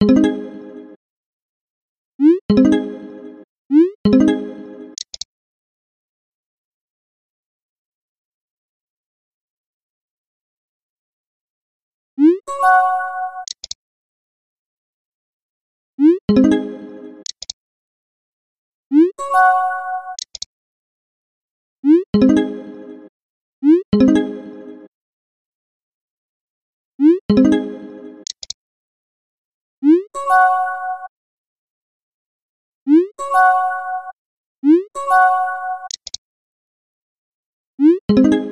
thank you thank you.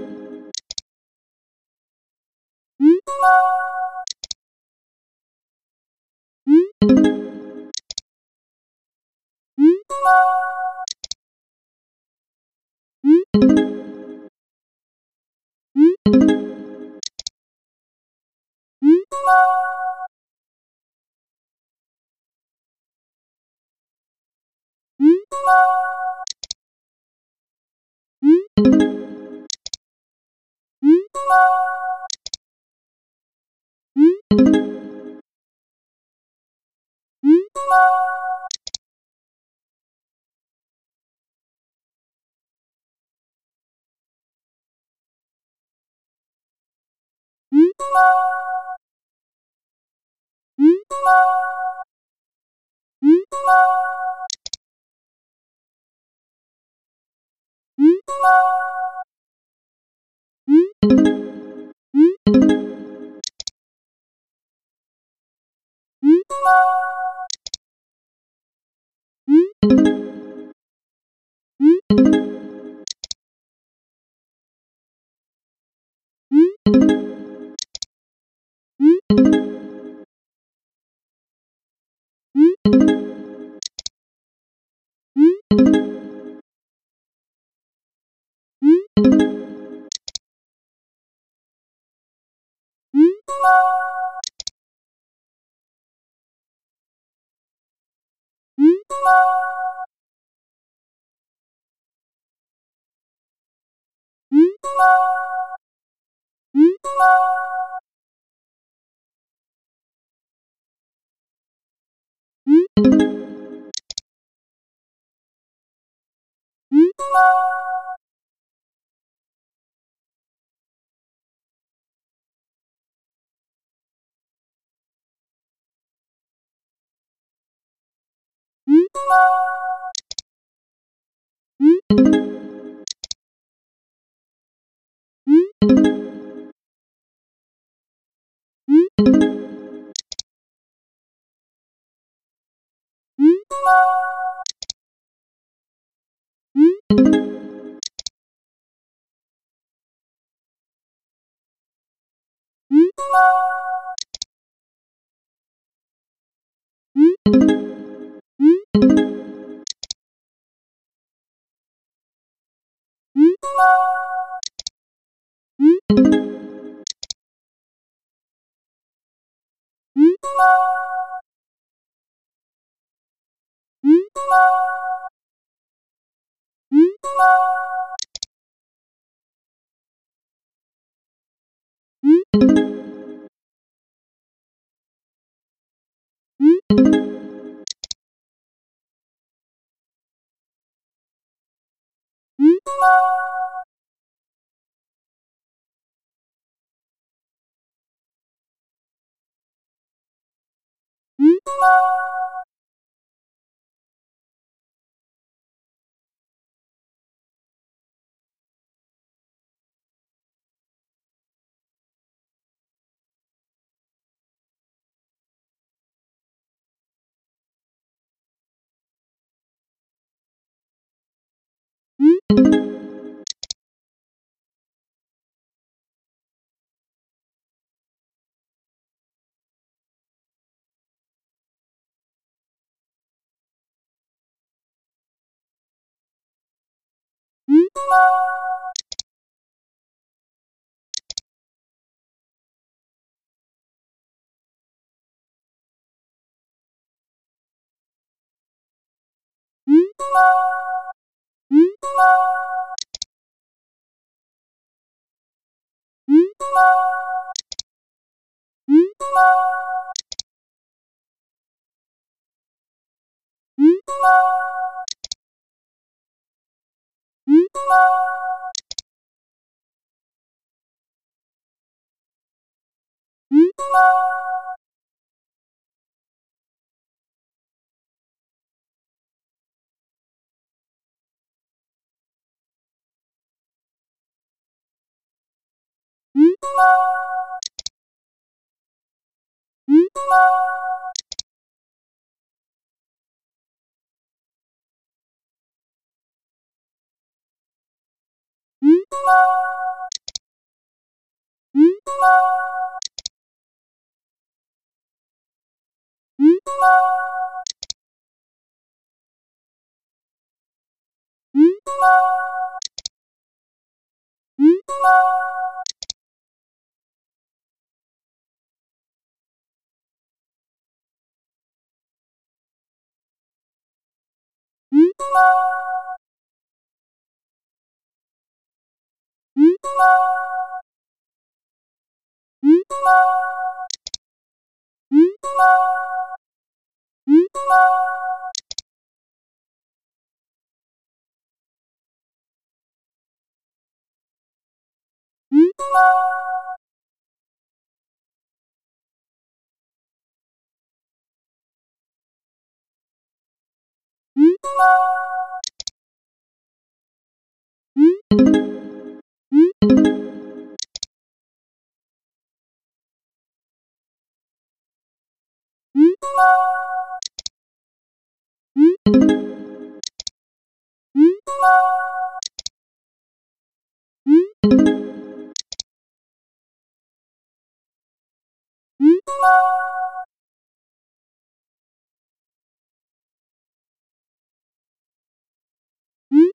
うん。Música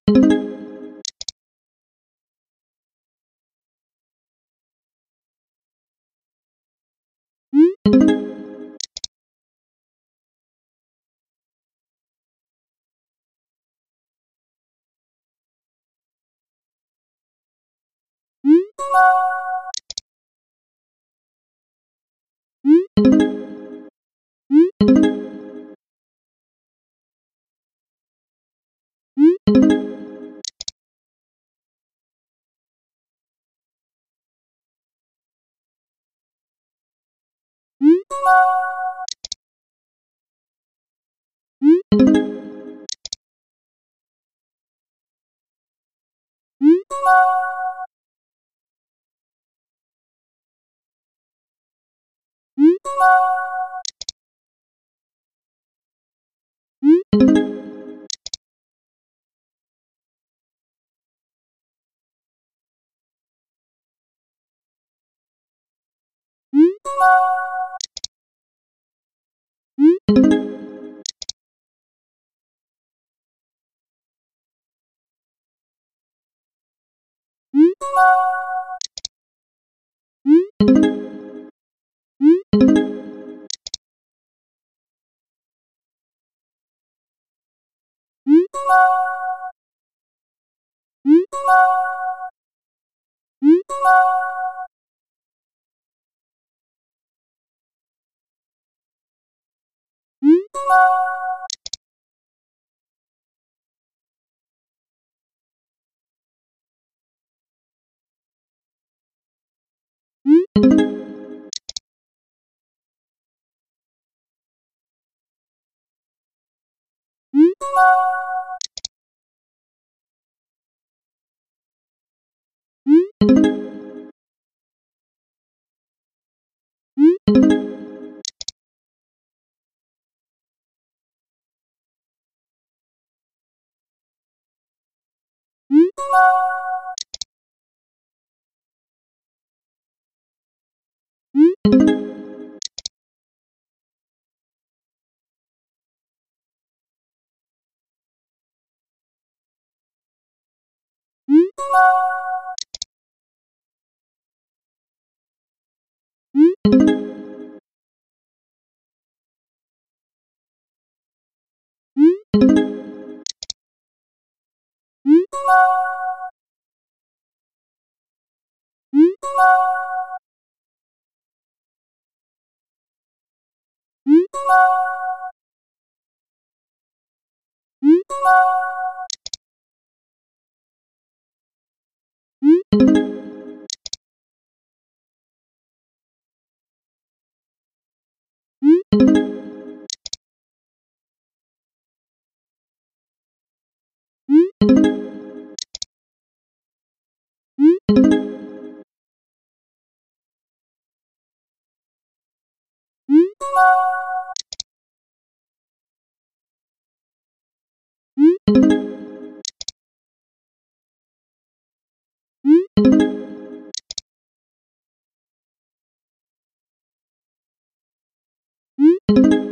thank you ん。thank you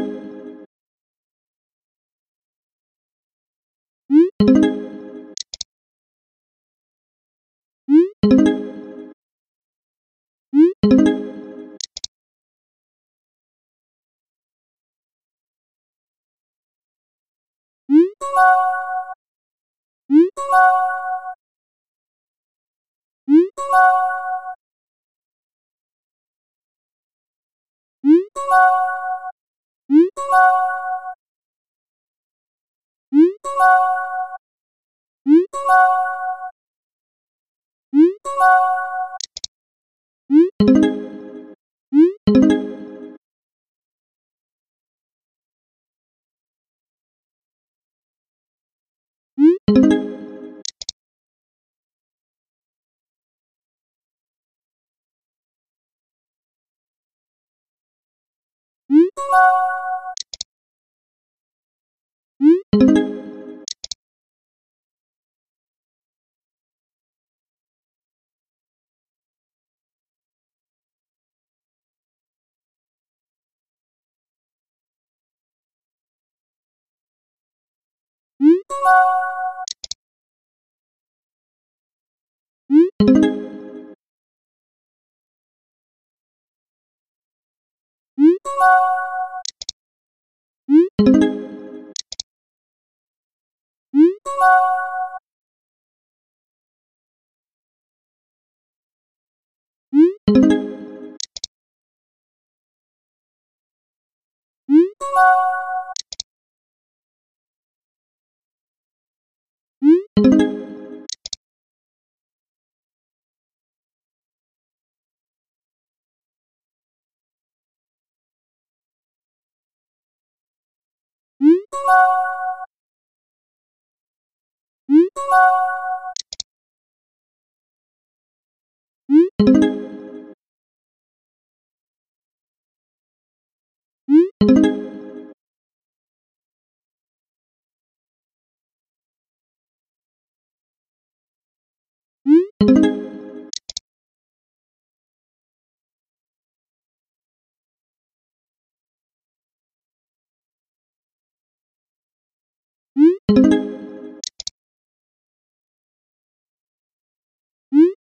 you.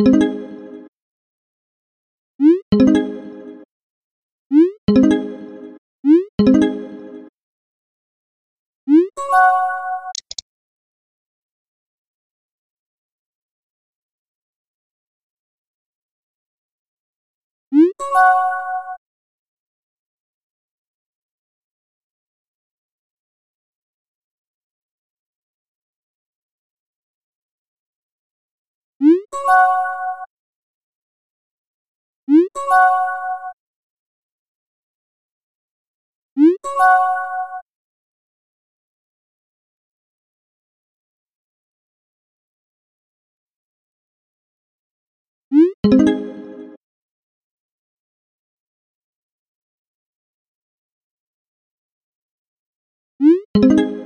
ん you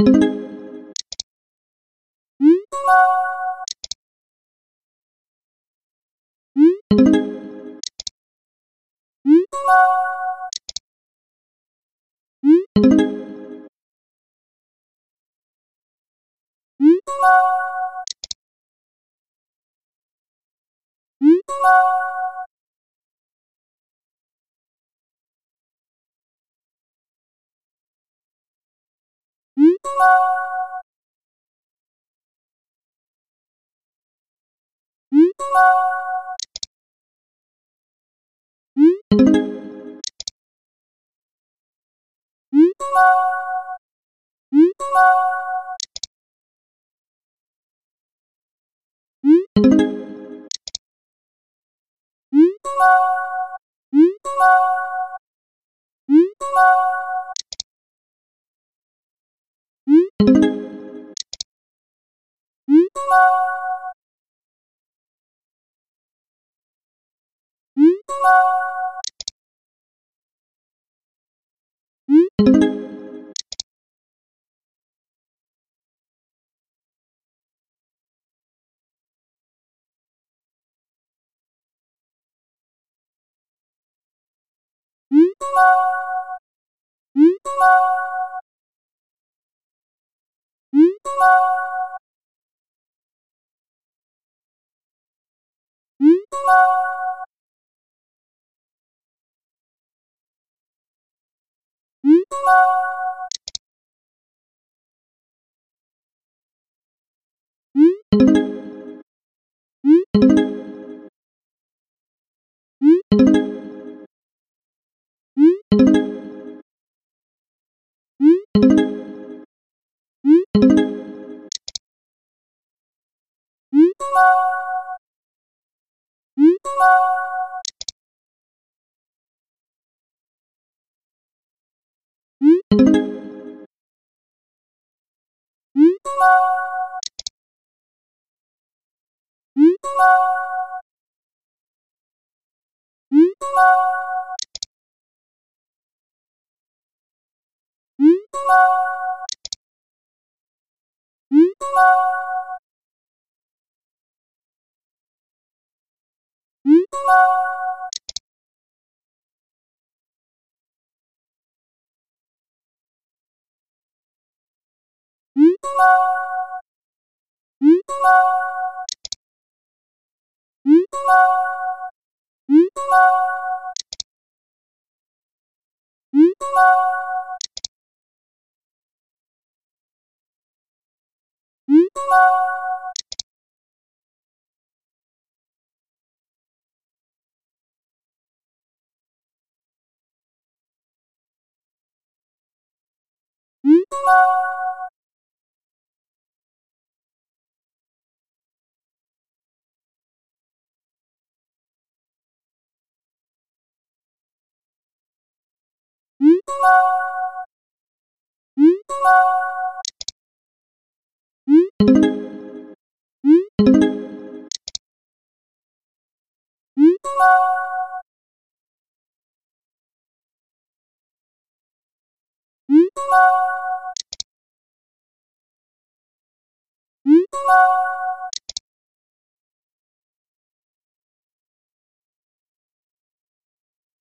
thank you. Música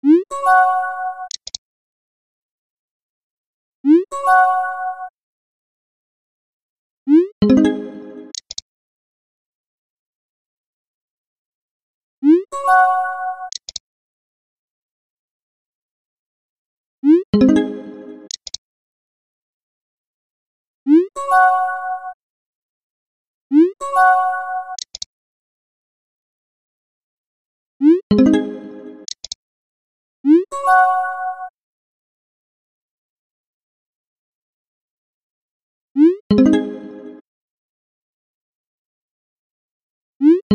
you you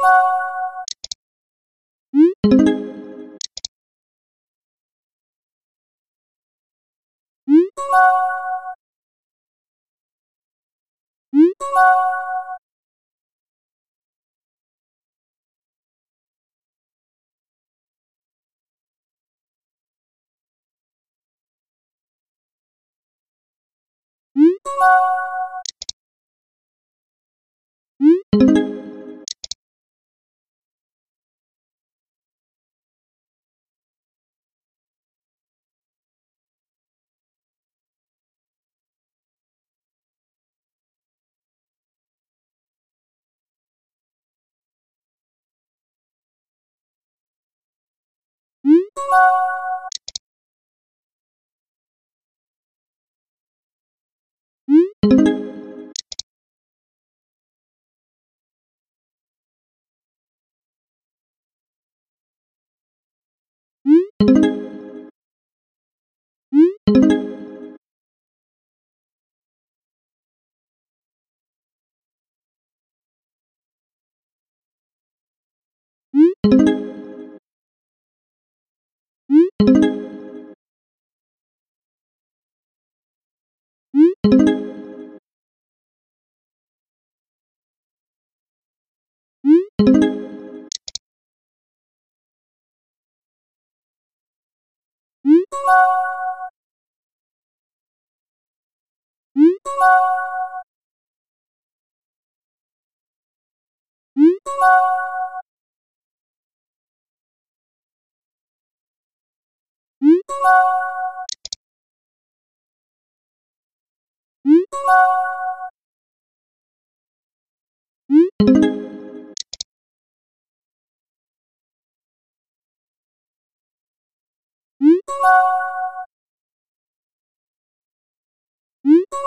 you Música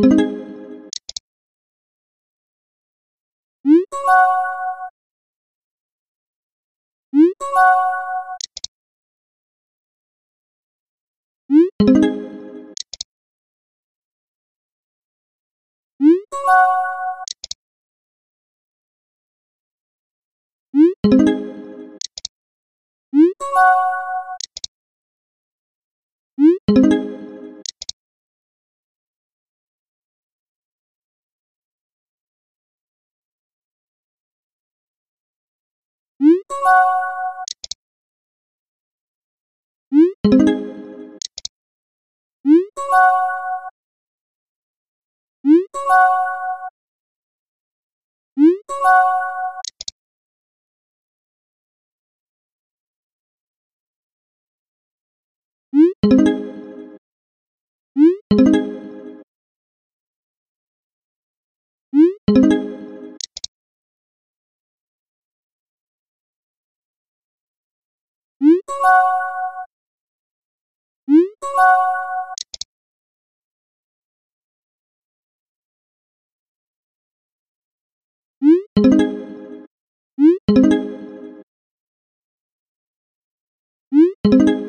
thank you ん you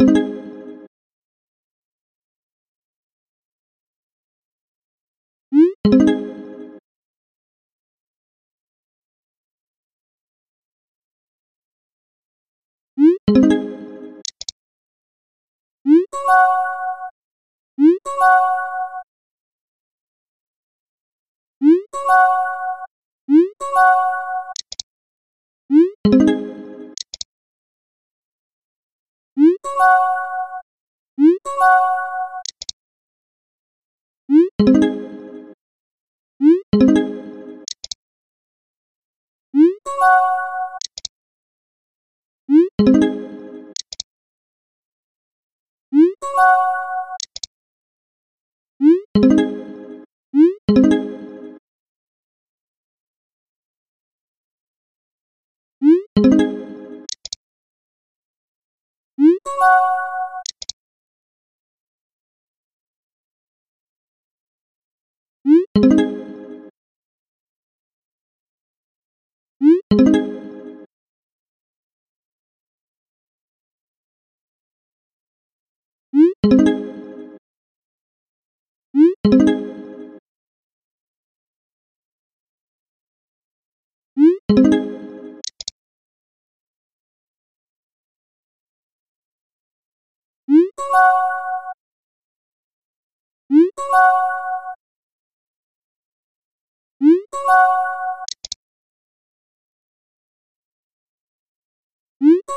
you